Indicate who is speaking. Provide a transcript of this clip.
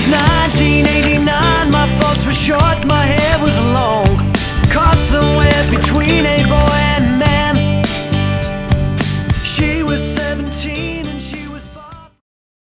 Speaker 1: was 1989